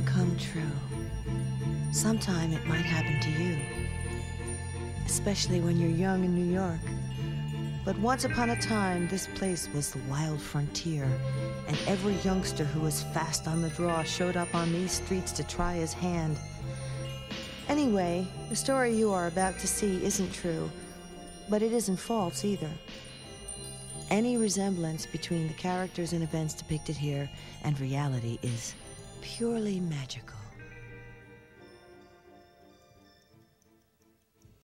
come true. Sometime it might happen to you. Especially when you're young in New York. But once upon a time, this place was the wild frontier, and every youngster who was fast on the draw showed up on these streets to try his hand. Anyway, the story you are about to see isn't true, but it isn't false either. Any resemblance between the characters and events depicted here and reality is purely magical.